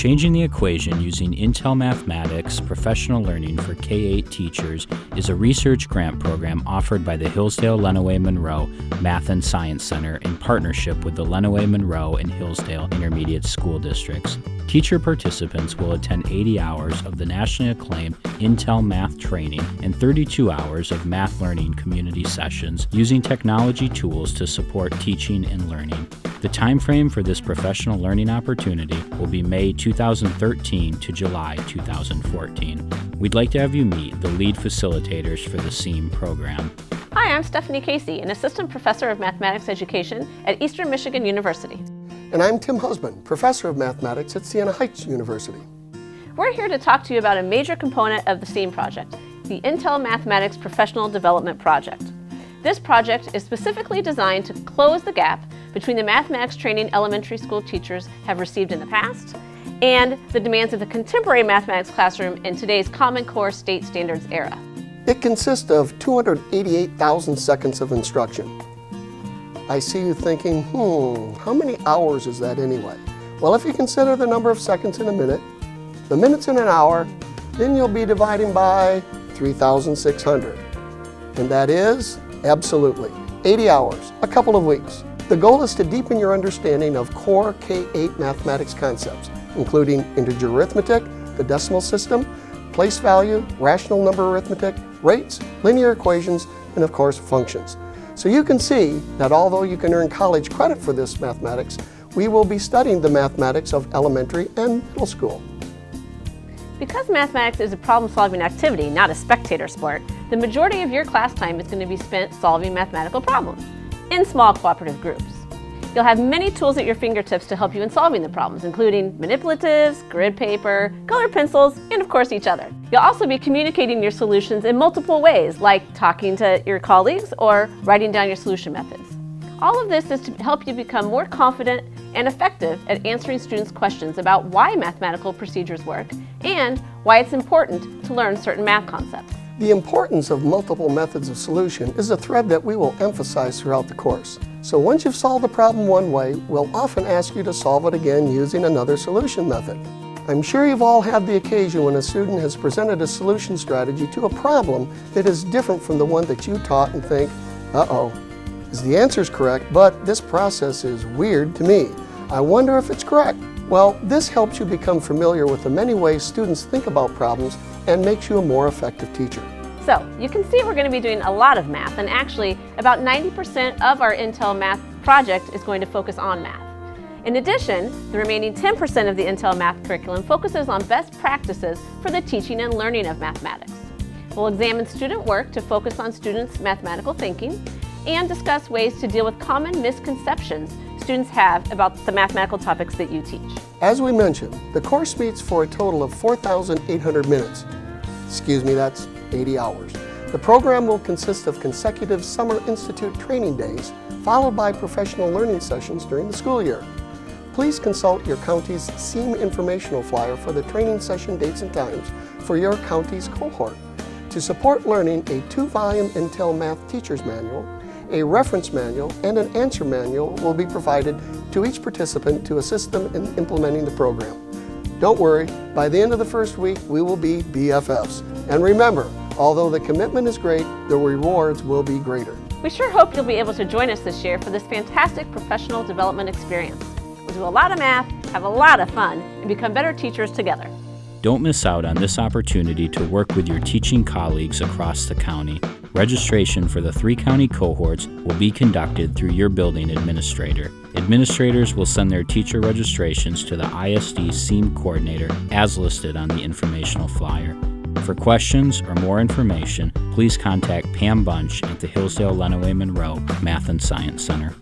Changing the Equation Using Intel Mathematics Professional Learning for K 8 Teachers is a research grant program offered by the Hillsdale Lenawee Monroe Math and Science Center in partnership with the Lenawee Monroe and Hillsdale Intermediate School Districts. Teacher participants will attend 80 hours of the nationally acclaimed Intel Math training and 32 hours of math learning community sessions using technology tools to support teaching and learning. The time frame for this professional learning opportunity will be May 2013 to July 2014. We'd like to have you meet the lead facilitators for the SEAM program. Hi, I'm Stephanie Casey, an assistant professor of mathematics education at Eastern Michigan University. And I'm Tim Husband, professor of mathematics at Siena Heights University. We're here to talk to you about a major component of the SEAM project, the Intel Mathematics Professional Development Project. This project is specifically designed to close the gap between the mathematics training elementary school teachers have received in the past and the demands of the contemporary mathematics classroom in today's Common Core state standards era. It consists of 288,000 seconds of instruction. I see you thinking, hmm, how many hours is that anyway? Well, if you consider the number of seconds in a minute, the minutes in an hour, then you'll be dividing by 3,600. And that is Absolutely. 80 hours, a couple of weeks. The goal is to deepen your understanding of core K-8 mathematics concepts, including integer arithmetic, the decimal system, place value, rational number arithmetic, rates, linear equations, and of course functions. So you can see that although you can earn college credit for this mathematics, we will be studying the mathematics of elementary and middle school. Because mathematics is a problem-solving activity, not a spectator sport, the majority of your class time is going to be spent solving mathematical problems in small cooperative groups. You'll have many tools at your fingertips to help you in solving the problems, including manipulatives, grid paper, colored pencils, and of course each other. You'll also be communicating your solutions in multiple ways, like talking to your colleagues or writing down your solution methods. All of this is to help you become more confident and effective at answering students' questions about why mathematical procedures work and why it's important to learn certain math concepts. The importance of multiple methods of solution is a thread that we will emphasize throughout the course. So once you've solved a problem one way, we'll often ask you to solve it again using another solution method. I'm sure you've all had the occasion when a student has presented a solution strategy to a problem that is different from the one that you taught and think, uh-oh, is the answer correct, but this process is weird to me. I wonder if it's correct. Well, this helps you become familiar with the many ways students think about problems and makes you a more effective teacher. So, you can see we're going to be doing a lot of math, and actually about 90% of our Intel Math project is going to focus on math. In addition, the remaining 10% of the Intel Math curriculum focuses on best practices for the teaching and learning of mathematics. We'll examine student work to focus on students' mathematical thinking and discuss ways to deal with common misconceptions students have about the mathematical topics that you teach. As we mentioned, the course meets for a total of 4,800 minutes. Excuse me, that's 80 hours. The program will consist of consecutive Summer Institute training days, followed by professional learning sessions during the school year. Please consult your county's SEAM informational flyer for the training session dates and times for your county's cohort. To support learning, a two-volume Intel Math Teacher's Manual a reference manual and an answer manual will be provided to each participant to assist them in implementing the program. Don't worry, by the end of the first week, we will be BFFs. And remember, although the commitment is great, the rewards will be greater. We sure hope you'll be able to join us this year for this fantastic professional development experience. We'll do a lot of math, have a lot of fun, and become better teachers together. Don't miss out on this opportunity to work with your teaching colleagues across the county. Registration for the three county cohorts will be conducted through your building administrator. Administrators will send their teacher registrations to the ISD SEAM coordinator as listed on the informational flyer. For questions or more information, please contact Pam Bunch at the Hillsdale Lenawee Monroe Math and Science Center.